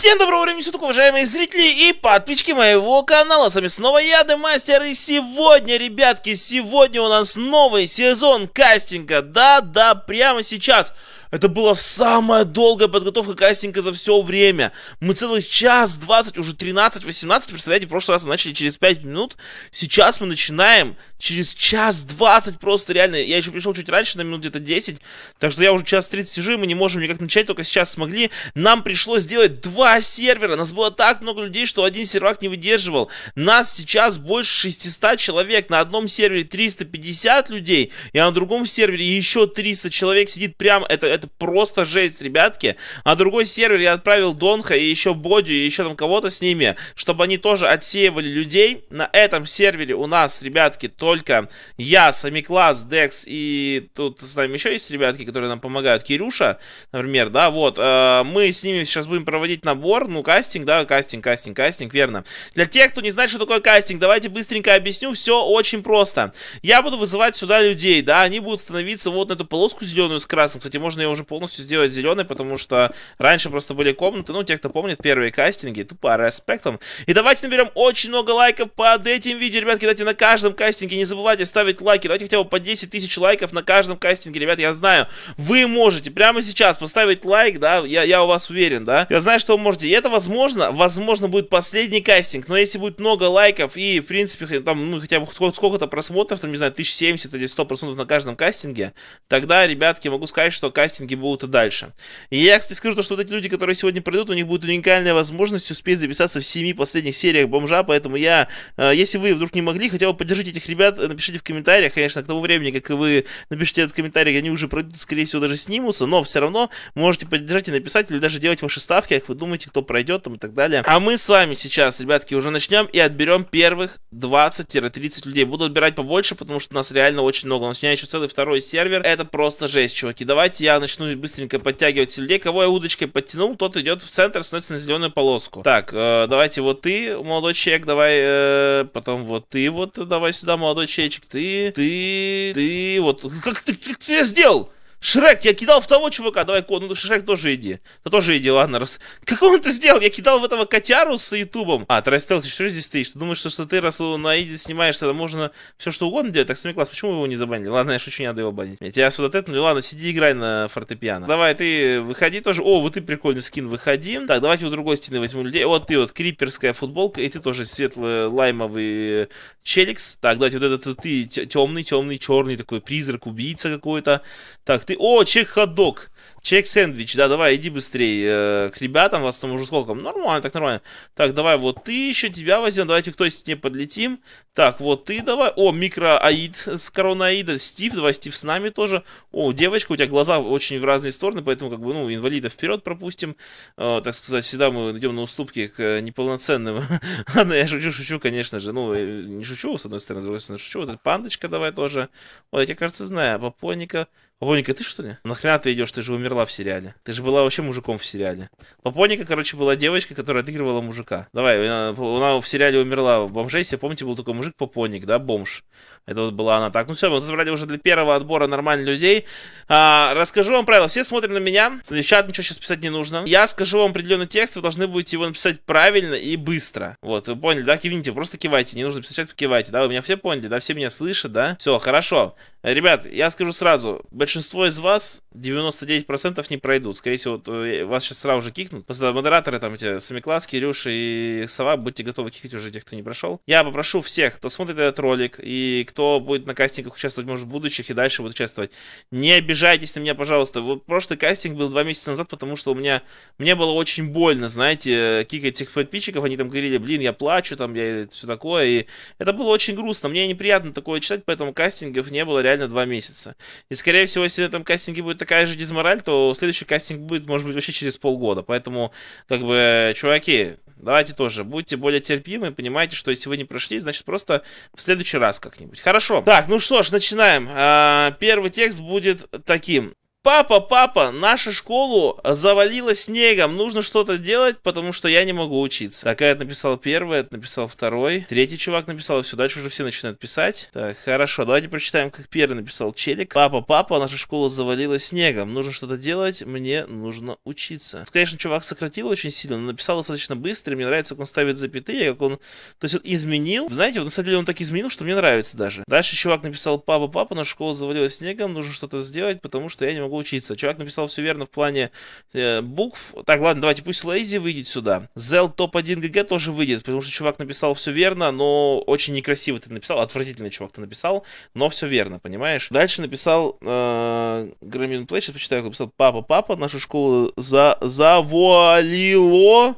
Всем доброго времени суток, уважаемые зрители и подписчики моего канала. С вами снова я, Демастер, и сегодня, ребятки, сегодня у нас новый сезон кастинга. Да-да, прямо сейчас. Это была самая долгая подготовка кастинга за все время. Мы целый час 20, уже 13, 18, представляете, в прошлый раз мы начали через 5 минут. Сейчас мы начинаем через час 20 просто реально. Я еще пришел чуть раньше, на минут где-то 10. Так что я уже час 30 сижу, и мы не можем никак начать, только сейчас смогли. Нам пришлось сделать два сервера. Нас было так много людей, что один сервак не выдерживал. Нас сейчас больше 600 человек. На одном сервере 350 людей, и на другом сервере еще 300 человек сидит прям. Это, это просто жесть, ребятки. А другой сервер я отправил Донха и еще Бодю, и еще там кого-то с ними, чтобы они тоже отсеивали людей. На этом сервере у нас, ребятки, только я, Самикласс, Декс и тут с нами еще есть ребятки, которые нам помогают. Кирюша, например, да, вот. Э, мы с ними сейчас будем проводить набор, ну, кастинг, да, кастинг, кастинг, кастинг, верно. Для тех, кто не знает, что такое кастинг, давайте быстренько объясню. Все очень просто. Я буду вызывать сюда людей, да, они будут становиться вот на эту полоску зеленую с красным. Кстати, можно ее уже полностью сделать зеленой, потому что раньше просто были комнаты, ну, те, кто помнит первые кастинги, тупо респектом. И давайте наберем очень много лайков под этим видео, ребятки, давайте на каждом кастинге не забывайте ставить лайки, давайте хотя бы по 10 тысяч лайков на каждом кастинге, ребят, я знаю, вы можете прямо сейчас поставить лайк, да, я, я у вас уверен, да, я знаю, что вы можете, и это возможно, возможно будет последний кастинг, но если будет много лайков и, в принципе, там, ну, хотя бы сколько-то просмотров, там, не знаю, 1070 или 100 просмотров на каждом кастинге, тогда, ребятки, могу сказать, что кастинги будут и дальше. И я, кстати, скажу то, что вот эти люди, которые сегодня придут, у них будет уникальная возможность успеть записаться в семи последних сериях бомжа, поэтому я, э, если вы вдруг не могли, хотя бы поддержите этих ребят, э, напишите в комментариях, конечно, к тому времени, как вы напишите этот комментарий, они уже пройдут, скорее всего, даже снимутся, но все равно можете поддержать и написать, или даже делать ваши ставки, как вы думаете, кто пройдет там и так далее. А мы с вами сейчас, ребятки, уже начнем и отберем первых 20-30 людей. Буду отбирать побольше, потому что у нас реально очень много. У нас еще целый второй сервер. Это просто жесть, чуваки. Давайте я начну быстренько подтягивать людей. Кого я удочкой подтянул, тот идет в центр, становится на зеленую полоску. Так, э, давайте вот ты, молодой человек, давай, э, потом вот ты, вот давай сюда, молодой человечек, ты, ты, ты, вот, как ты, как ты сделал? Шрек, я кидал в того чувака, давай, ну Шрек тоже иди. Да тоже иди, ладно, раз. Как он это сделал? Я кидал в этого котяру с ютубом. А, Трайстелс, что здесь? Ты думаешь, что, что ты, раз на иди снимаешься, то можно все что угодно делать? Так, сами класс, почему вы его не забанили? Ладно, я шучу, не надо его банить. Я тебя сюда тетнули, ладно, сиди играй на фортепиано. Давай, ты выходи тоже. О, вот ты прикольный скин, выходи. Так, давайте у другой стены возьму людей. Вот ты вот, криперская футболка, и ты тоже светлый лаймовый челикс. Так, давайте вот этот ты темный, темный, черный такой призрак, убийца какой-то. Так, ты... О, чек-хот-дог. Чек сэндвич, да, давай, иди быстрее э, к ребятам, вас там уже сколько? Нормально, так нормально. Так, давай, вот ты еще, тебя возьмем, давайте кто с ней подлетим. Так, вот ты давай. О, микро Аид с корона Стив, давай, Стив с нами тоже. О, девочка, у тебя глаза очень в разные стороны, поэтому, как бы, ну, инвалида вперед пропустим. Э, так сказать, всегда мы идем на уступки к неполноценным. Ладно, я шучу, шучу, конечно же. Ну, э, не шучу, с одной стороны, с другой стороны, шучу. Вот эта пандочка давай тоже. Вот, я тебя, кажется, знаю. Попоника. Попоника, ты что ли? Нахрена ты идешь, ты же умерла в сериале. Ты же была вообще мужиком в сериале. Попоника, короче, была девочка, которая отыгрывала мужика. Давай, она, она в сериале умерла в бомжейсе. Помните, был такой мужик Попоник, да, бомж. Это вот была она так. Ну все, мы забрали уже для первого отбора нормальных людей. А, расскажу вам правила. Все смотрят на меня. В чат ничего сейчас писать не нужно. Я скажу вам определенный текст, вы должны будете его написать правильно и быстро. Вот, вы поняли, да? Кивните, просто кивайте. Не нужно писать, кивайте, да? Вы меня все поняли, да? Все меня слышат, да? Все, хорошо. Ребят, я скажу сразу, большинство из вас, 99% не пройдут. Скорее всего, э, вас сейчас сразу же кикнут. Просто модераторы, там, эти, Самикласс, Кирюша и Сова, будьте готовы кикать уже тех, кто не прошел. Я попрошу всех, кто смотрит этот ролик и кто будет на кастингах участвовать, может, в будущих и дальше будет участвовать, не обижайтесь на меня, пожалуйста. Вот прошлый кастинг был два месяца назад, потому что у меня, мне было очень больно, знаете, кикать этих подписчиков, они там говорили, блин, я плачу, там, я все такое, и это было очень грустно. Мне неприятно такое читать, поэтому кастингов не было реально два месяца. И, скорее всего, если на этом кастинге будет такая же дизмораль, то следующий кастинг будет, может быть, вообще через полгода. Поэтому, как бы, чуваки, давайте тоже будьте более терпимы, понимаете, что если вы не прошли, значит, просто в следующий раз как-нибудь. Хорошо. Так, ну что ж, начинаем. А, первый текст будет таким. Папа, папа, наша школу завалила снегом. Нужно что-то делать, потому что я не могу учиться. Так, я написал первый, это написал второй. Третий чувак написал, все, дальше уже все начинают писать. Так, хорошо, давайте прочитаем, как первый написал Челик. Папа, папа, наша школа завалила снегом. Нужно что-то делать, мне нужно учиться. Конечно, чувак сократил очень сильно, но написал достаточно быстро. Мне нравится, как он ставит запятые, как он... То есть он изменил. Знаете, вот на самом деле он так изменил, что мне нравится даже. Дальше чувак написал, папа, папа, наша школа завалила снегом. Нужно что-то сделать, потому что я не могу могу учиться. Чувак написал все верно в плане э, букв. Так, ладно, давайте пусть Лейзи выйдет сюда. Зел топ-1 ГГ тоже выйдет, потому что чувак написал все верно, но очень некрасиво ты написал. Отвратительный чувак ты написал, но все верно, понимаешь? Дальше написал э, Грамин Плей, сейчас почитаю, написал Папа, папа, нашу школу за завуалило.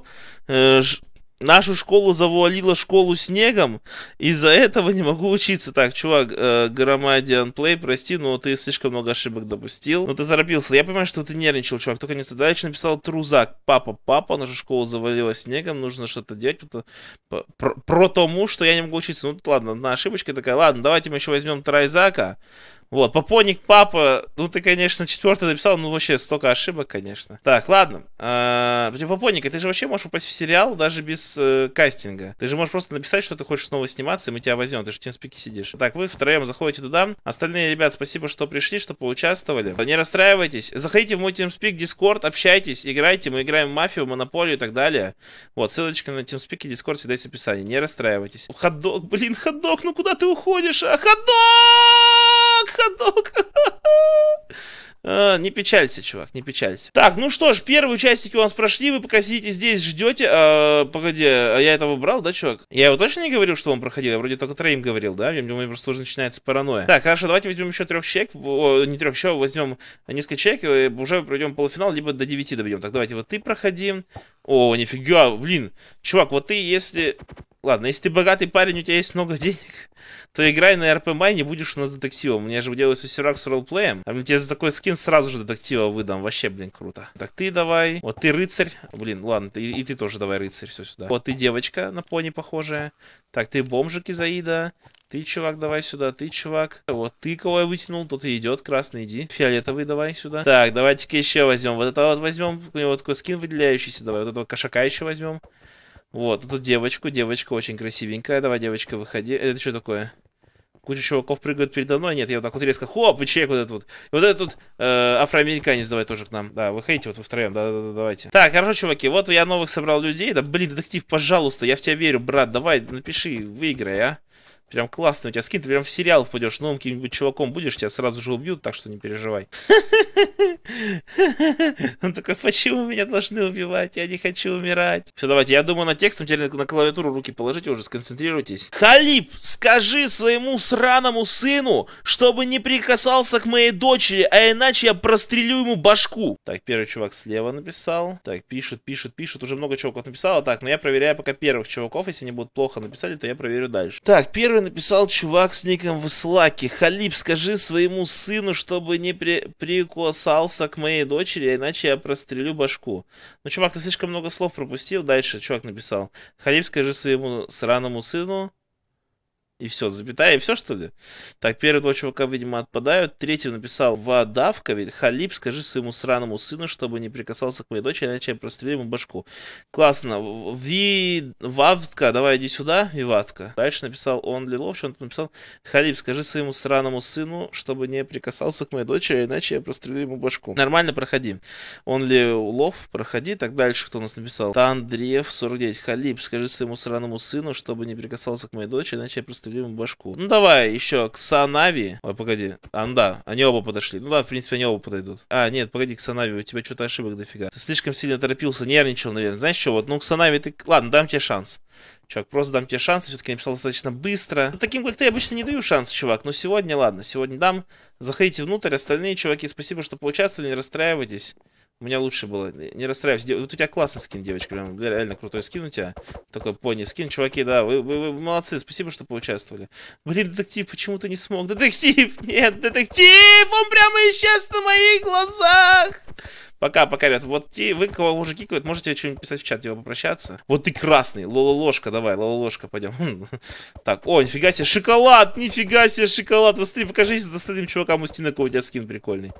Э, Нашу школу завуалила школу снегом, из-за этого не могу учиться. Так, чувак, э, Громадиан Плей, прости, но ты слишком много ошибок допустил. Ну, ты торопился. Я понимаю, что ты нервничал, чувак. Только не дальше написал Трузак. Папа, папа, нашу школу завалила снегом, нужно что-то делать. Про, про, про тому, что я не могу учиться. Ну, ладно, одна ошибочка такая. Ладно, давайте мы еще возьмем Трайзака. Вот, Попоник папа, ну ты, конечно, четвертый написал, ну вообще столько ошибок, конечно. Так, ладно. А, Попоник, ты же вообще можешь попасть в сериал даже без э, кастинга. Ты же можешь просто написать, что ты хочешь снова сниматься, и мы тебя возьмем, ты же в TeamSpeak сидишь. Так, вы втроем заходите туда. Остальные ребят, спасибо, что пришли, что поучаствовали. Не расстраивайтесь. Заходите в мой TeamSpeak, Discord, общайтесь, играйте. Мы играем в мафию, монополию и так далее. Вот, ссылочка на TeamSpeak и Discord всегда есть в описании. Не расстраивайтесь. Ходок, блин, ходок, ну куда ты уходишь? А, ходок! Ходок! А, не печалься, чувак, не печалься. Так, ну что ж, первые участники у нас прошли, вы пока сидите здесь, ждете. А, погоди, а я этого брал, да, чувак? Я его точно не говорил, что он проходил? Я вроде только троим говорил, да? Я думаю, просто уже начинается паранойя. Так, хорошо, давайте возьмем еще трех человек. О, не трех, еще возьмем несколько человек, и уже пройдем полуфинал, либо до 9 добьем. Так, давайте, вот ты проходи. О, нифига, блин. Чувак, вот ты, если... Ладно, если ты богатый парень, у тебя есть много денег, то играй на РП не будешь у нас детективом. Меня же делаю сервак с ролплеем. А мне тебе за такой скин сразу же детектива выдам. Вообще, блин, круто. Так, ты давай. Вот ты рыцарь. Блин, ладно, ты, и ты тоже давай рыцарь. Все сюда. Вот ты девочка на пони похожая. Так, ты бомжик Изаида. Ты, чувак, давай сюда, ты, чувак. Вот ты, кого я вытянул, тот и идет. Красный, иди. Фиолетовый давай сюда. Так, давайте-ка еще возьмем. Вот это вот возьмем. У него такой скин выделяющийся. Давай вот этого кошака еще возьмем. Вот, тут девочку. Девочка очень красивенькая. Давай, девочка, выходи. Это что такое? куча чуваков прыгают передо мной, нет, я вот так вот резко, хоп, и чек вот этот вот. И вот этот вот э, афроамериканец давай тоже к нам. Да, выходите вот вы втроем, да, да, да, давайте. Так, хорошо, чуваки, вот я новых собрал людей, да, блин, детектив, пожалуйста, я в тебя верю, брат, давай, напиши, выиграй, а. Прям классно у тебя скин, ты прям в сериал впадешь, новым каким-нибудь чуваком будешь, тебя сразу же убьют, так что не переживай. Он такой, почему меня должны убивать? Я не хочу умирать. Все, давайте, я думаю, на текстом теперь на клавиатуру руки положите уже, сконцентрируйтесь. Халип, скажи своему сраному сыну, чтобы не прикасался к моей дочери, а иначе я прострелю ему башку. Так, первый чувак слева написал. Так, пишет, пишет, пишет. Уже много чуваков написало. Так, но я проверяю пока первых чуваков. Если они будут плохо написали, то я проверю дальше. Так, первый написал чувак с ником в Слаке. Халип, скажи своему сыну, чтобы не при... прикасался к моей дочери, иначе я прострелю башку. Ну, чувак, ты слишком много слов пропустил. Дальше чувак написал. Халип, скажи своему сраному сыну, и все, запятая, и все, что ли? Так, первые два чувака, видимо, отпадают. Третий написал Вадавка, ведь Халип, скажи своему сраному сыну, чтобы не прикасался к моей дочери, иначе я прострелю ему башку. Классно. Ви... Вавтка, давай иди сюда, Виватка. Дальше написал он Лилов, что он написал Халип, скажи своему сраному сыну, чтобы не прикасался к моей дочери, иначе я прострелю ему башку. Нормально, проходи. Он Лилов, проходи. Так, дальше кто у нас написал? Тандреев, 49. Халип, скажи своему сраному сыну, чтобы не прикасался к моей дочери, иначе я прострелю ему башку. Ну давай еще Ксанави. Ой, погоди. А, ну да, они оба подошли. Ну да, в принципе, они оба подойдут. А, нет, погоди, Ксанави, у тебя что-то ошибок дофига. Ты слишком сильно торопился, нервничал, наверное. Знаешь что, вот, ну Ксанави, ты... Ладно, дам тебе шанс. Чувак, просто дам тебе шанс, все-таки написал достаточно быстро. Ну, таким, как ты, обычно не даю шанс, чувак, но сегодня, ладно, сегодня дам. Заходите внутрь, остальные чуваки, спасибо, что поучаствовали, не расстраивайтесь. У меня лучше было. Не расстраивайся. Вот у тебя классный скин, девочка. Прям реально крутой скин у тебя. Такой пони скин. Чуваки, да, вы, вы, вы молодцы. Спасибо, что поучаствовали. Блин, детектив, почему ты не смог? Детектив! Нет, детектив! Он прямо исчез на моих глазах! Пока, пока, ребят. Вот те, вы, кого уже кикают, можете что-нибудь писать в чат, типа попрощаться. Вот ты красный, лола-ложка, давай, лола-ложка, пойдем. Так, о, нифига себе, шоколад, нифига себе, шоколад. Смотри, покажись остальным чувакам у стены, какой у тебя скин прикольный.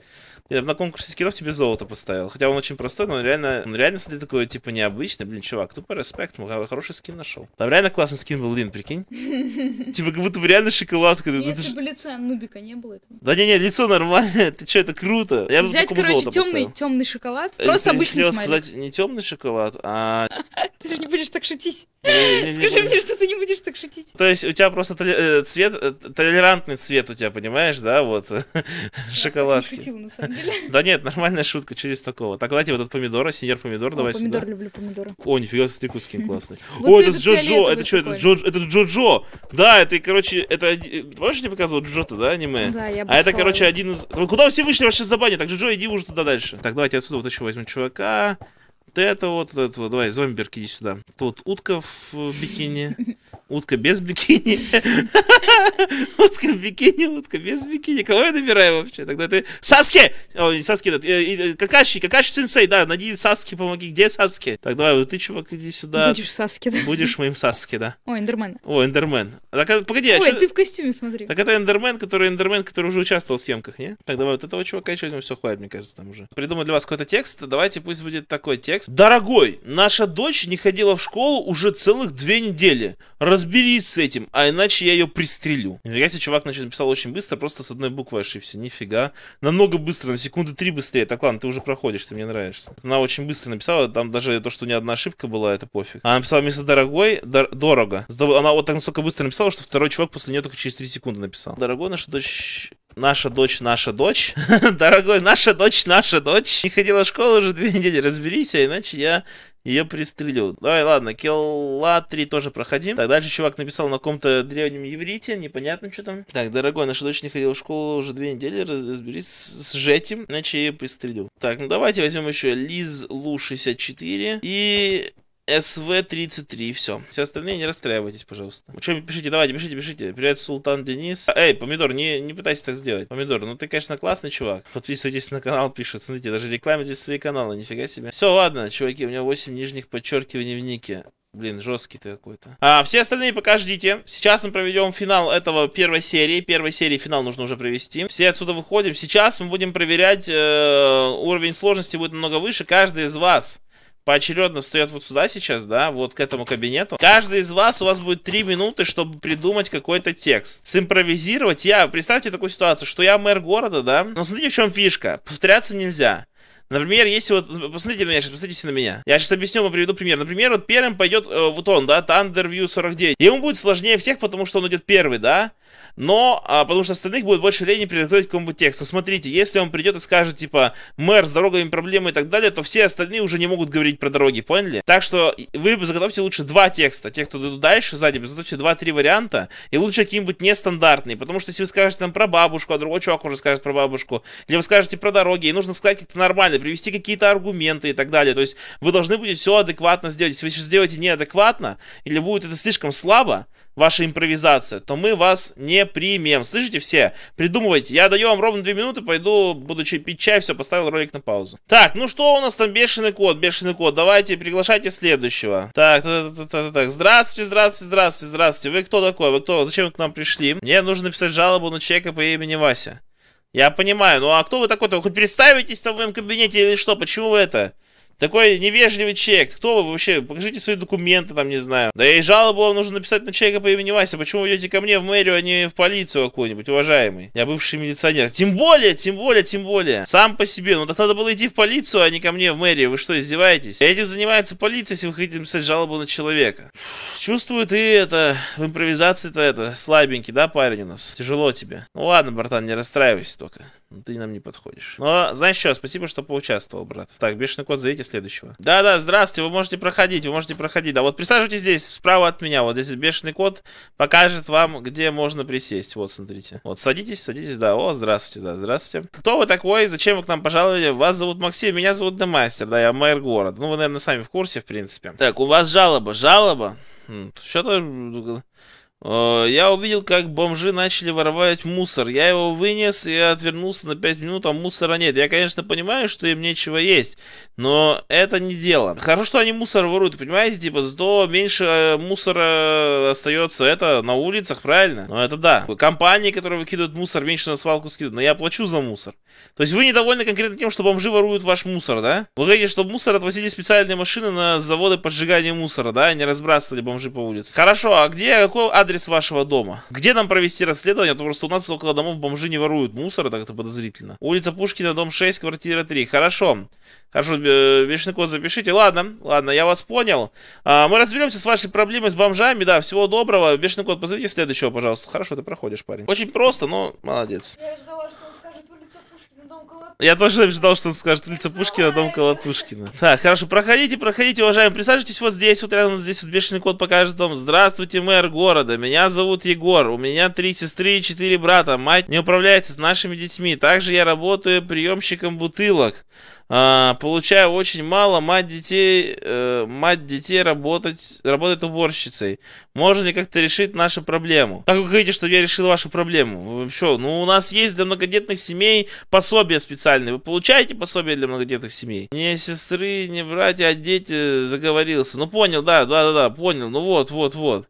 Я на конкурсе скинов тебе золото поставил. Хотя он очень простой, но он реально, он реально, смотри, такой, типа, необычный. Блин, чувак, тупо респект, хороший скин нашел. Там реально классный скин был, Лин, прикинь. Типа, как будто бы реально шоколадка. Если бы лица Нубика не было. Да не-не, лицо нормальное. Ты что, это круто. Я бы Взять, короче, темный, темный шоколад. Э, Просто обычный смайлик. сказать не темный шоколад, а... Ты же не будешь так шутить. Скажи мне, что ты не будешь так шутить. То есть у тебя просто э, цвет, э, толерантный цвет у тебя, понимаешь, да, вот, шоколад. шутила, на самом деле. Да нет, нормальная шутка, что здесь такого. Так, давайте вот этот помидор, сеньор помидор, давай сюда. Помидор, люблю помидоры. О, нифига, смотри, скин классный. О, это Джоджо, это что, это Джоджо, это Джоджо. Да, это, короче, это, помнишь, я тебе показывал Джоджо-то, да, аниме? Да, я А это, короче, один из... Куда все вышли вообще забанят? Так, Джоджо, иди уже туда дальше. Так, давайте отсюда вот еще возьмем чувака. Вот это вот, вот это вот. Давай, зомберки, иди сюда. Тут утка в бикини. Утка без бикини. Утка в бикини, утка без бикини. Кого я набираю вообще? Тогда ты... Саски! О, не Саски, э, Какаши, Какаши сенсей, да, найди Саски, помоги. Где Саски? Так, давай, вот ты, чувак, иди сюда. Будешь Саски, да? Будешь моим Саски, да. О, Эндермен. О, Эндермен. Так, а, погоди, а Ой, ты в костюме, смотри. Так это Эндермен, который Эндермен, который уже участвовал в съемках, не? Так, давай, вот этого чувака еще возьмем, все хватит, мне кажется, там уже. Придумал для вас какой-то текст, давайте пусть будет такой текст. Дорогой, наша дочь не ходила в школу уже целых две недели. Разберись с этим, а иначе я ее пристрелю. Нифига себе, чувак значит, написал очень быстро, просто с одной буквой ошибся. Нифига. Намного быстро, на секунды три быстрее. Так, ладно, ты уже проходишь, ты мне нравишься. Она очень быстро написала, там даже то, что нее одна ошибка была, это пофиг. Она написала вместо дорогой, дор дорого. Она вот так настолько быстро написала, что второй чувак после нее только через 3 секунды написал. Дорогой, наша дочь наша дочь, наша дочь. Дорогой, наша дочь, наша дочь. Не ходила в школу уже две недели, разберись, а иначе я ее пристрелю. Давай, ладно, килла 3 тоже проходим. Так, дальше чувак написал на каком-то древнем еврите, непонятно, что там. Так, дорогой, наша дочь не ходила в школу уже две недели, разберись с этим, иначе я ее пристрелю. Так, ну давайте возьмем еще Лиз Лу 64 и СВ-33, все. Все остальные не расстраивайтесь, пожалуйста. Что пишите, давайте, пишите, пишите. Привет, Султан Денис. Эй, Помидор, не, не пытайся так сделать. Помидор, ну ты, конечно, классный чувак. Подписывайтесь на канал, пишут. Смотрите, даже рекламите свои каналы, нифига себе. Все, ладно, чуваки, у меня 8 нижних подчеркиваний в нике. Блин, жесткий ты какой-то. А, все остальные пока ждите. Сейчас мы проведем финал этого первой серии. Первой серии финал нужно уже провести. Все отсюда выходим. Сейчас мы будем проверять. Э, уровень сложности будет намного выше. Каждый из вас поочередно встает вот сюда сейчас, да, вот к этому кабинету. Каждый из вас, у вас будет 3 минуты, чтобы придумать какой-то текст. Симпровизировать. Я, представьте такую ситуацию, что я мэр города, да, но смотрите, в чем фишка. Повторяться нельзя. Например, если вот, посмотрите на меня сейчас, посмотрите на меня. Я сейчас объясню, вам приведу пример. Например, вот первым пойдет э, вот он, да, Thunder View 49. Ему будет сложнее всех, потому что он идет первый, да но а, потому что остальных будет больше времени приготовить к какому-нибудь тексту. Смотрите, если он придет и скажет, типа, мэр с дорогами проблемы и так далее, то все остальные уже не могут говорить про дороги, поняли? Так что вы заготовьте лучше два текста. Те, кто идут дальше, сзади, заготовьте два-три варианта, и лучше какие-нибудь нестандартные, потому что если вы скажете там про бабушку, а другой чувак уже скажет про бабушку, или вы скажете про дороги, и нужно сказать как-то нормально, привести какие-то аргументы и так далее. То есть вы должны будете все адекватно сделать. Если вы сейчас сделаете неадекватно, или будет это слишком слабо, ваша импровизация, то мы вас не примем. Слышите все? Придумывайте. Я даю вам ровно 2 минуты, пойду, буду пить чай, все, поставил ролик на паузу. Так, ну что у нас там бешеный кот, бешеный кот. Давайте, приглашайте следующего. Так, так, так, так, так. Здравствуйте, здравствуйте, здравствуйте, здравствуйте. Вы кто такой? Вы кто? Зачем вы к нам пришли? Мне нужно написать жалобу на человека по имени Вася. Я понимаю, ну а кто вы такой-то? Вы хоть представитесь там в моем кабинете или что? Почему вы это? Такой невежливый человек. Кто вы вообще? Покажите свои документы, там, не знаю. Да и жалобу вам нужно написать на человека по имени Вася. Почему вы идете ко мне в мэрию, а не в полицию какую-нибудь, уважаемый? Я бывший милиционер. Тем более, тем более, тем более. Сам по себе. Ну так надо было идти в полицию, а не ко мне в мэрию. Вы что, издеваетесь? Этим занимается полиция, если вы хотите написать жалобу на человека. Чувствую, ты это, в импровизации-то это, слабенький, да, парень у нас? Тяжело тебе. Ну ладно, братан, не расстраивайся только. Ты нам не подходишь. Но, знаешь что, спасибо, что поучаствовал, брат. Так, бешеный кот, зовите следующего. Да-да, здравствуйте, вы можете проходить, вы можете проходить. Да, вот присаживайтесь здесь, справа от меня. Вот здесь бешеный кот покажет вам, где можно присесть. Вот, смотрите. Вот, садитесь, садитесь, да. О, здравствуйте, да, здравствуйте. Кто вы такой? Зачем вы к нам пожаловали? Вас зовут Максим, меня зовут Демастер, да, я мэр города. Ну, вы, наверное, сами в курсе, в принципе. Так, у вас жалоба, жалоба? Что-то Э, я увидел, как бомжи начали воровать мусор. Я его вынес и отвернулся на 5 минут, а мусора нет. Я, конечно, понимаю, что им нечего есть, но это не дело. Хорошо, что они мусор воруют, понимаете? Типа, зато меньше э, мусора остается это на улицах, правильно? Но это да. Компании, которые выкидывают мусор, меньше на свалку скидывают, но я плачу за мусор. То есть вы недовольны конкретно тем, что бомжи воруют ваш мусор, да? Вы хотите, чтобы мусор отвозили специальные машины на заводы поджигания мусора, да? И не разбрасывали бомжи по улице. Хорошо, а где, какой адрес адрес вашего дома. Где нам провести расследование? А то просто у нас около домов бомжи не воруют мусор, так это подозрительно. Улица Пушкина, дом 6, квартира 3. Хорошо. Хорошо, вечный код запишите. Ладно, ладно, я вас понял. А, мы разберемся с вашей проблемой с бомжами. Да, всего доброго. Вечный код, позовите следующего, пожалуйста. Хорошо, ты проходишь, парень. Очень просто, но молодец. Я ждала, что он скажет улица Пушкина, дом я тоже ждал, что он скажет улица Пушкина, дом Колотушкина. Так, хорошо, проходите, проходите, уважаемые, присаживайтесь вот здесь, вот рядом здесь вот бешеный кот покажет вам. Здравствуйте, мэр города, меня зовут Егор, у меня три сестры и четыре брата, мать не управляется с нашими детьми. Также я работаю приемщиком бутылок. А, получаю очень мало, мать детей, э, мать детей работать, работает уборщицей. Можно ли как-то решить нашу проблему? Как вы хотите, чтобы я решил вашу проблему? Что, ну у нас есть для многодетных семей пособия специальные. Вы получаете пособие для многодетных семей? Не сестры, не братья, а дети заговорился. Ну понял, да, да, да, да, понял. Ну вот, вот, вот.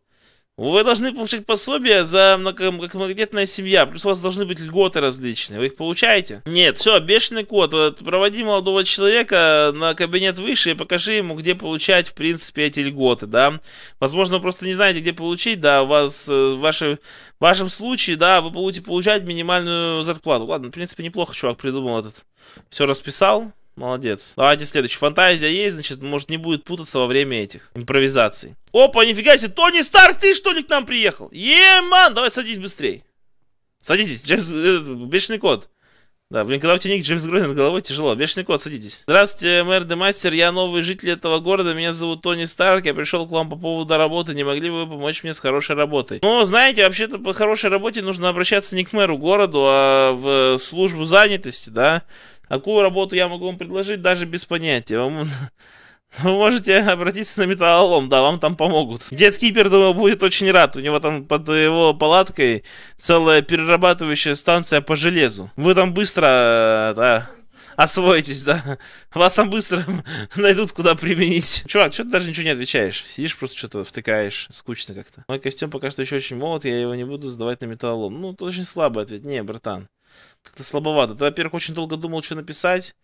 Вы должны получать пособие за многодетная семья, плюс у вас должны быть льготы различные. Вы их получаете? Нет, все, бешеный код. Проводи молодого человека на кабинет выше и покажи ему, где получать, в принципе, эти льготы, да. Возможно, вы просто не знаете, где получить, да, у вас, э, в, вашей, в вашем случае, да, вы будете получать минимальную зарплату. Ладно, в принципе, неплохо чувак придумал этот. Все расписал, Молодец. Давайте следующий. Фантазия есть, значит, может не будет путаться во время этих импровизаций. Опа, нифига себе, Тони Старк, ты что ли к нам приехал? Еман, давай садись быстрей. Садитесь, Джеймс, э, бешеный кот. Да, блин, когда у тебя ник Джеймс Грой над головой, тяжело. Бешеный кот, садитесь. Здравствуйте, мэр Демастер, я новый житель этого города, меня зовут Тони Старк, я пришел к вам по поводу работы, не могли бы вы помочь мне с хорошей работой? Ну, знаете, вообще-то по хорошей работе нужно обращаться не к мэру городу, а в службу занятости, да? Какую работу я могу вам предложить, даже без понятия. Вам... Вы можете обратиться на металлолом, да, вам там помогут. Дед Кипер, думаю, будет очень рад. У него там под его палаткой целая перерабатывающая станция по железу. Вы там быстро, да, освоитесь, да. Вас там быстро найдут, куда применить. Чувак, что ты даже ничего не отвечаешь? Сидишь, просто что-то втыкаешь. Скучно как-то. Мой костюм пока что еще очень молод, я его не буду сдавать на металлолом. Ну, это очень слабый ответ. Не, братан как-то слабовато. Ты, во-первых, очень долго думал, что написать.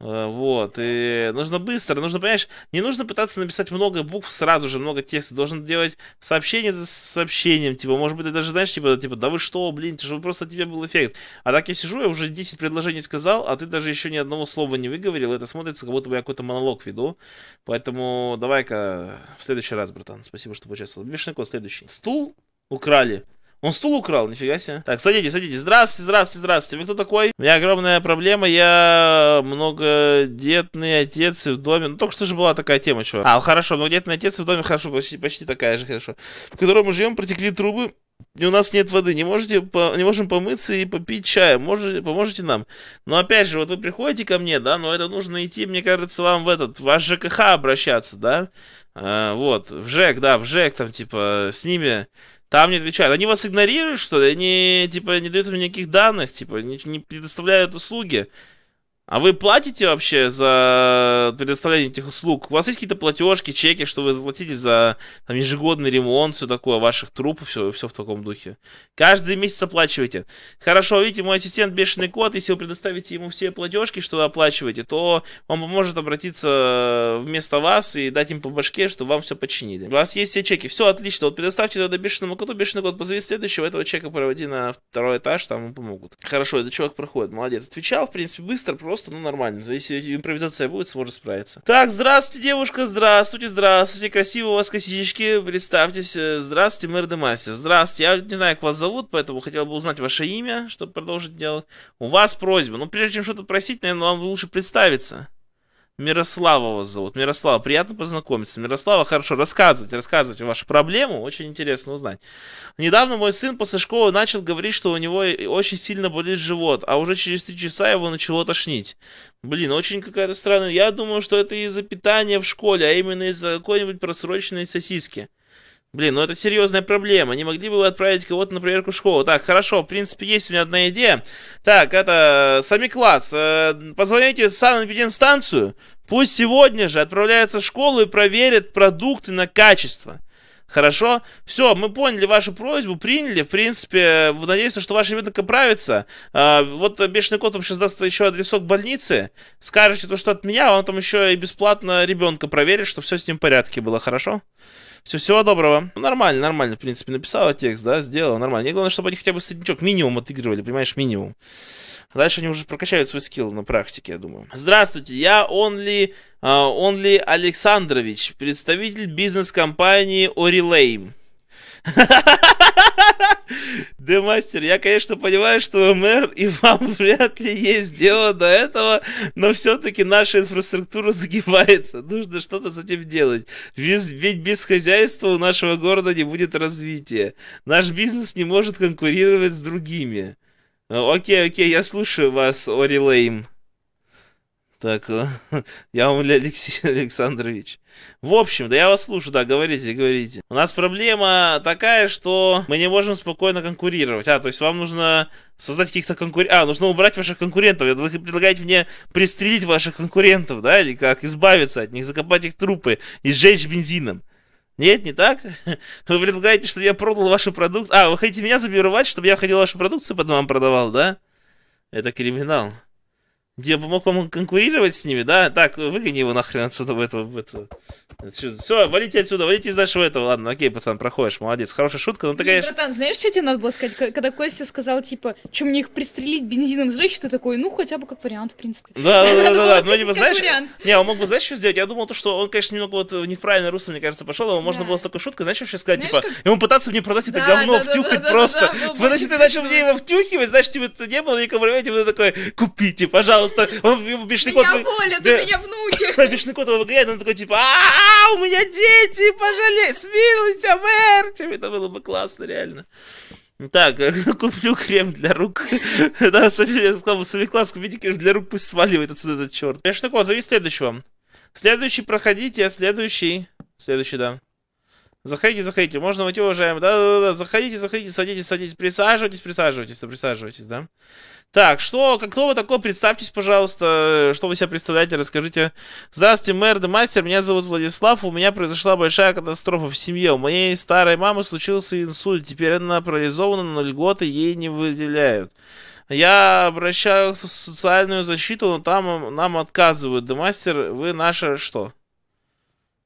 Э, вот, и нужно быстро, нужно, понимаешь, не нужно пытаться написать много букв сразу же, много текста, должен делать сообщение за сообщением, типа, может быть, ты даже знаешь, типа, типа, да вы что, блин, чтобы просто тебе был эффект. А так я сижу, я уже 10 предложений сказал, а ты даже еще ни одного слова не выговорил, это смотрится, как будто бы я какой-то монолог веду, поэтому давай-ка в следующий раз, братан, спасибо, что поучаствовал. Бешеный код следующий. Стул украли. Он стул украл, нифига себе. Так, садитесь, садитесь. Здравствуйте, здравствуйте, здравствуйте. Вы кто такой? У меня огромная проблема. Я многодетный отец в доме. Ну, только что же была такая тема, чувак. А, хорошо, многодетный отец в доме, хорошо, почти, почти такая же, хорошо. В котором мы живем, протекли трубы. И у нас нет воды, не можете, по, не можем помыться и попить чая, можете, поможете нам? Но опять же, вот вы приходите ко мне, да, но это нужно идти, мне кажется, вам в этот, в ваш ЖКХ обращаться, да, а, вот, в ЖЭК, да, в ЖЭК, там, типа, с ними там не отвечают. Они вас игнорируют, что ли? Они, типа, не дают вам никаких данных, типа, не, не предоставляют услуги. А вы платите вообще за предоставление этих услуг? У вас есть какие-то платежки, чеки, что вы заплатили за там, ежегодный ремонт, все такое, ваших труб, все, все в таком духе? Каждый месяц оплачиваете. Хорошо, видите, мой ассистент бешеный кот, если вы предоставите ему все платежки, что вы оплачиваете, то он поможет обратиться вместо вас и дать им по башке, чтобы вам все починили. У вас есть все чеки, все отлично, вот предоставьте тогда бешеному коту, бешеный кот позови следующего, этого чека проводи на второй этаж, там ему помогут. Хорошо, этот чувак проходит, молодец. Отвечал, в принципе, быстро, просто просто, ну, нормально. Если импровизация будет, сможет справиться. Так, здравствуйте, девушка, здравствуйте, здравствуйте. Красиво у вас косички, представьтесь. Э, здравствуйте, мэр Демастер. Здравствуйте, я не знаю, как вас зовут, поэтому хотел бы узнать ваше имя, чтобы продолжить делать. У вас просьба. Ну, прежде чем что-то просить, наверное, вам лучше представиться. Мирослава вас зовут. Мирослава, приятно познакомиться. Мирослава, хорошо, рассказывайте, рассказывайте вашу проблему, очень интересно узнать. Недавно мой сын после школы начал говорить, что у него очень сильно болит живот, а уже через три часа его начало тошнить. Блин, очень какая-то странная. Я думаю, что это из-за питания в школе, а именно из-за какой-нибудь просроченной сосиски. Блин, ну это серьезная проблема. Не могли бы вы отправить кого-то на проверку школы? Так, хорошо, в принципе, есть у меня одна идея. Так, это, сами класс, э, позвоните санэпидемстанцию, пусть сегодня же отправляются в школу и проверят продукты на качество. Хорошо? Все, мы поняли вашу просьбу, приняли. В принципе, надеюсь, что ваш ребенок оправится. А, вот Бешеный Кот вам сейчас даст еще адресок больницы. Скажете то, что от меня, он там еще и бесплатно ребенка проверит, чтобы все с ним в порядке было. Хорошо? Все, всего доброго. Нормально, нормально, в принципе, написала текст, да, сделала, нормально. Мне главное, чтобы они хотя бы среднячок минимум отыгрывали, понимаешь, минимум. Дальше они уже прокачают свой скилл на практике, я думаю. Здравствуйте, я uh, Only Александрович, представитель бизнес-компании Orelame. Демастер, я, конечно, понимаю, что мэр и вам вряд ли есть дело до этого, но все-таки наша инфраструктура загибается. Нужно что-то с этим делать. Ведь, без хозяйства у нашего города не будет развития. Наш бизнес не может конкурировать с другими. Окей, окей, я слушаю вас, Ори Лейм. Так, я вам Алексей Александрович. В общем, да я вас слушаю, да, говорите, говорите. У нас проблема такая, что мы не можем спокойно конкурировать. А, то есть вам нужно создать каких-то конкурентов. А, нужно убрать ваших конкурентов. Вы предлагаете мне пристрелить ваших конкурентов, да, или как? Избавиться от них, закопать их трупы и сжечь бензином. Нет, не так? Вы предлагаете, чтобы я продал вашу продукцию? А, вы хотите меня забирать, чтобы я ходил вашу продукцию, потом вам продавал, да? Это криминал где помог вам конкурировать с ними, да? Так, выгони его нахрен отсюда в этого, в этого. Все, валите отсюда, валите из нашего этого. Ладно, окей, пацан, проходишь, молодец. Хорошая шутка, но ты, конечно... Братан, знаешь, что тебе надо было сказать? Когда Костя сказал, типа, что мне их пристрелить, бензином сжечь, ты такой, ну, хотя бы как вариант, в принципе. Да, да, да, да, но не знаешь... Не, он мог бы, знаешь, что сделать? Я думал, то, что он, конечно, немного вот не в правильное русло, мне кажется, пошел, его можно было с такой шуткой, знаешь, вообще сказать, типа, ему пытаться мне продать это говно, втюхать просто. Значит, ты начал мне его втюхивать, знаешь, типа, это не было никакого времени, вы такой, купите, пожалуйста, бешеный кот... Меня воля, ты меня внуки. Бешеный кот выгоняет, он такой, типа, а у меня дети, пожалей, смилуйся, мэр. Чем это было бы классно, реально. Так, куплю крем для рук. Да, сказал, Савикласс, купите крем для рук, пусть сваливает отсюда этот черт. Бешеный кот, зови следующего. Следующий проходите, а следующий... Следующий, да. Заходите, заходите. Можно войти, уважаемые. Да-да-да. Заходите, заходите, садитесь, садитесь. Присаживайтесь, присаживайтесь, да, присаживайтесь, да. Так, что, кто вы такой? Представьтесь, пожалуйста, что вы себя представляете, расскажите. Здравствуйте, мэр да мастер, меня зовут Владислав, у меня произошла большая катастрофа в семье. У моей старой мамы случился инсульт, теперь она парализована, но льготы ей не выделяют. Я обращаюсь в социальную защиту, но там нам отказывают. Да мастер, вы наша что?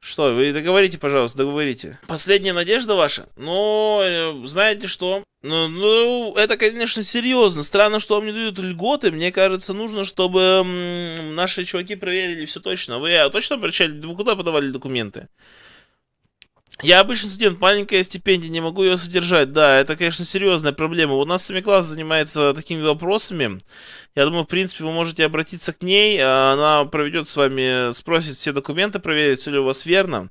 Что, вы договорите, пожалуйста, договорите. Последняя надежда ваша? Ну, э, знаете что? Ну, ну, это, конечно, серьезно. Странно, что вам не дают льготы. Мне кажется, нужно, чтобы м, наши чуваки проверили все точно. Вы а, точно обращали? Вы куда подавали документы? Я обычный студент, маленькая стипендия, не могу ее содержать. Да, это, конечно, серьезная проблема. У нас класс занимается такими вопросами. Я думаю, в принципе, вы можете обратиться к ней. А она проведет с вами, спросит все документы, проверит, все ли у вас верно.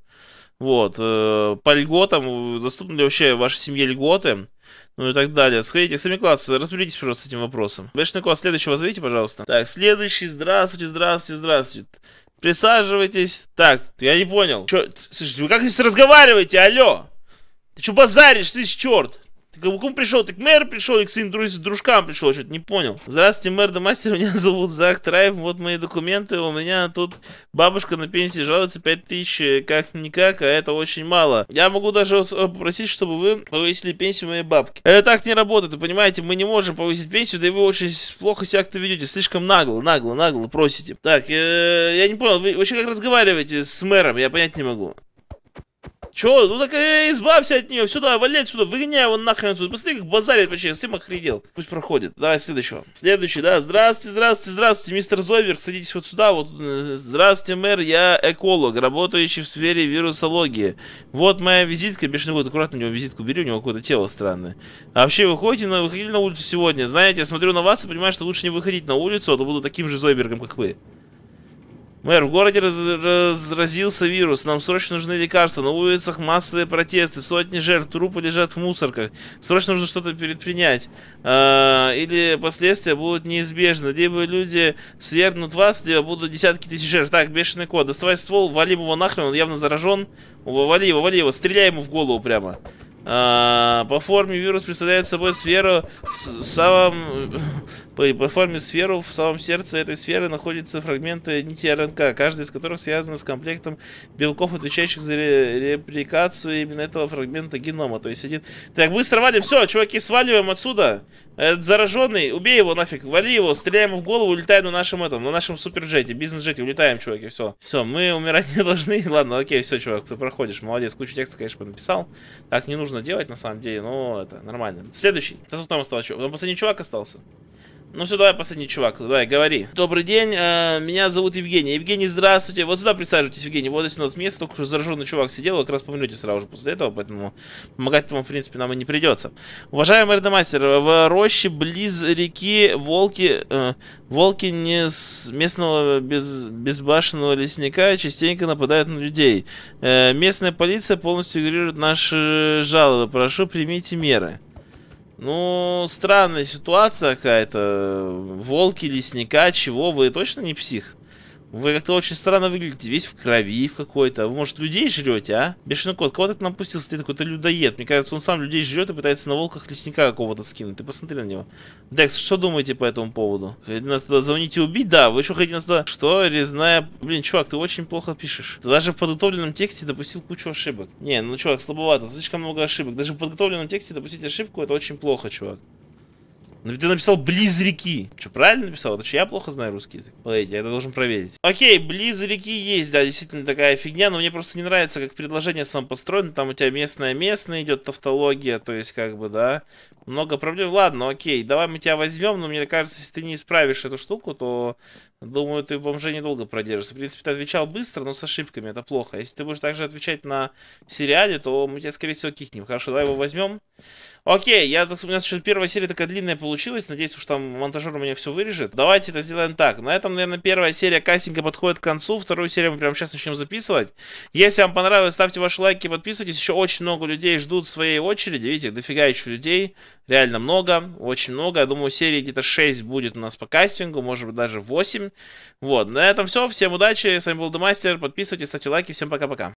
Вот. Э, по льготам, доступны ли вообще вашей семье льготы, ну и так далее. Сходите, сами класс, разберитесь, пожалуйста, с этим вопросом. Бешеный класс, следующего зовите, пожалуйста. Так, следующий, здравствуйте, здравствуйте, здравствуйте. Присаживайтесь. Так, я не понял. Чё, слушайте, вы как здесь разговариваете, алло? Ты что базаришь, ты черт? Ты к кому пришел? Ты к мэру пришел или к своим друз дружкам пришел? Что-то не понял. Здравствуйте, мэр да мастер, меня зовут Зак Трайв. Вот мои документы. У меня тут бабушка на пенсии жалуется 5000 как-никак, а это очень мало. Я могу даже попросить, чтобы вы повысили пенсию моей бабки. Это так не работает, вы понимаете? Мы не можем повысить пенсию, да и вы очень плохо себя как-то ведете. Слишком нагло, нагло, нагло просите. Так, э, я не понял, вы вообще как разговариваете с мэром? Я понять не могу. Чё? Ну так э, избавься от нее. Сюда, вали отсюда, выгоняй его нахрен отсюда. Посмотри, как базарит вообще, всем охренел. Пусть проходит. Давай следующего. Следующий, да. Здравствуйте, здравствуйте, здравствуйте, мистер Зойверк. Садитесь вот сюда. Вот. Э, здравствуйте, мэр. Я эколог, работающий в сфере вирусологии. Вот моя визитка. Бешеный вот аккуратно у него визитку бери, у него какое-то тело странное. А вообще, вы ходите на, выходили на улицу сегодня? Знаете, я смотрю на вас и понимаю, что лучше не выходить на улицу, а то буду таким же Зойбергом, как вы. Мэр, в городе раз разразился вирус, нам срочно нужны лекарства, на улицах массовые протесты, сотни жертв, трупы лежат в мусорках, срочно нужно что-то предпринять, а, или последствия будут неизбежны, либо люди свергнут вас, либо будут десятки тысяч жертв. Так, бешеный кот, доставай ствол, вали его нахрен, он явно заражен, вали его, вали его, стреляй ему в голову прямо. А, по форме вирус представляет собой сферу в самом... По, по форме сферу в самом сердце этой сферы находятся фрагменты нити РНК, каждый из которых связан с комплектом белков, отвечающих за репликацию именно этого фрагмента генома. То есть один... Так, быстро валим, все, чуваки, сваливаем отсюда. Этот зараженный, убей его нафиг, вали его, стреляем в голову, улетаем на нашем этом, на нашем суперджете, бизнес-джете, улетаем, чуваки, все. Все, мы умирать не должны. Ладно, окей, все, чувак, ты проходишь, молодец, кучу текста, конечно, написал. Так не нужно делать, на самом деле, но это нормально. Следующий. Кто там остался? Там последний чувак остался. Ну все, давай, последний чувак, давай, говори. Добрый день, э, меня зовут Евгений. Евгений, здравствуйте. Вот сюда присаживайтесь, Евгений. Вот здесь у нас место, только что зараженный чувак сидел, как раз помрете сразу же после этого, поэтому помогать вам, в принципе, нам и не придется. Уважаемый редомастер, в роще близ реки Волки, э, волки не с местного без, безбашенного лесника частенько нападают на людей. Э, местная полиция полностью игнорирует наши жалобы. Прошу, примите меры. Ну, странная ситуация какая-то. Волки, лесника, чего? Вы точно не псих? Вы как-то очень странно выглядите, весь в крови в какой-то. Вы, может, людей жрете, а? Бешеный кот, кого ты к нам пустился? Ты какой-то людоед. Мне кажется, он сам людей жрет и пытается на волках лесника какого-то скинуть. Ты посмотри на него. Декс, что думаете по этому поводу? Хотите нас туда звонить и убить? Да, вы что хотите нас туда? Что? Резная... Блин, чувак, ты очень плохо пишешь. Ты даже в подготовленном тексте допустил кучу ошибок. Не, ну, чувак, слабовато, слишком много ошибок. Даже в подготовленном тексте допустить ошибку, это очень плохо, чувак. Но ведь ты написал близ реки. Что, правильно написал? Это что, я плохо знаю русский язык? Погодите, я это должен проверить. Окей, близ реки есть, да, действительно такая фигня, но мне просто не нравится, как предложение сам построено. Там у тебя местная местная идет тавтология, то есть как бы, да, много проблем. Ладно, окей, давай мы тебя возьмем, но мне кажется, если ты не исправишь эту штуку, то, думаю, ты в бомже недолго продержишься. В принципе, ты отвечал быстро, но с ошибками, это плохо. Если ты будешь также отвечать на сериале, то мы тебя, скорее всего, кикнем. Хорошо, давай его возьмем. Окей, я, у нас еще первая серия такая длинная получилась. Надеюсь, уж там монтажер у меня все вырежет. Давайте это сделаем так. На этом, наверное, первая серия кастинга подходит к концу. Вторую серию мы прямо сейчас начнем записывать. Если вам понравилось, ставьте ваши лайки, подписывайтесь. Еще очень много людей ждут своей очереди. Видите, дофига еще людей. Реально много, очень много. Я думаю, серии где-то 6 будет у нас по кастингу, может быть даже 8. Вот, на этом все. Всем удачи. С вами был Демастер. Подписывайтесь, ставьте лайки. Всем пока-пока.